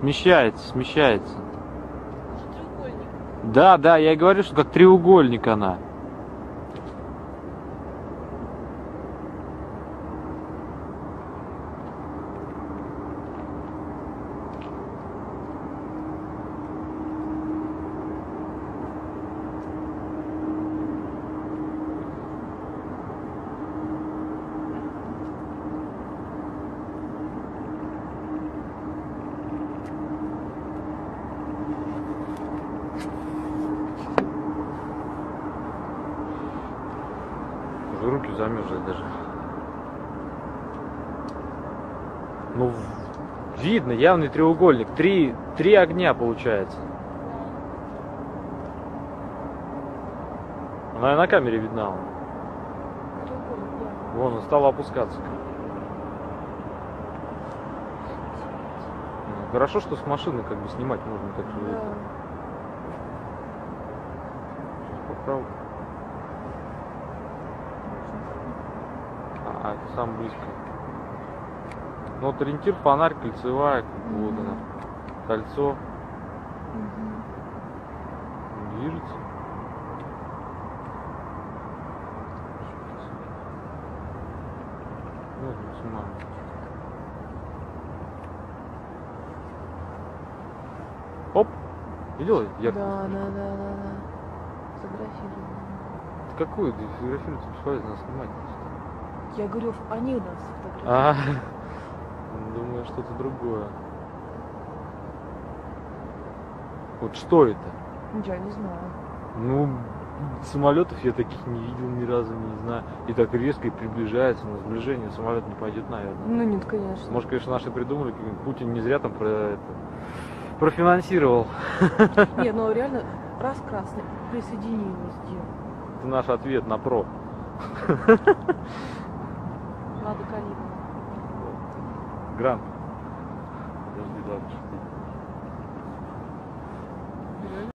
Смещается, смещается. Да, да, я и говорю, что как треугольник она. Руки замерзли даже. Ну, видно, явный треугольник. Три, три огня получается. Она и на камере видна. вон. Он стал опускаться. Ну, Хорошо, что с машины как бы снимать можно, так что это Да. поправку. А, это самое близко. Ну вот ориентир, фонарь, кольцевая, как бы вот она. Кольцо движется. Вот, максимально. Оп! Видела? Я Да, да, да, да, да. Фотографировали. какую? Фотографируется бесполезно, снимать. Я говорю, они нас А, фотографируют. думаю, что-то другое. Вот что это? Я не знаю. Ну, самолетов я таких не видел ни разу, не знаю. И так резко и приближается, на сближение самолет не пойдет, наверное. Ну нет, конечно. Может, конечно, наши придумали, Путин не зря там про это профинансировал. Не, ну реально, раз красный, присоединилась сделал. Это наш ответ на про. Надо калибр. Грант. Подожди, шутить.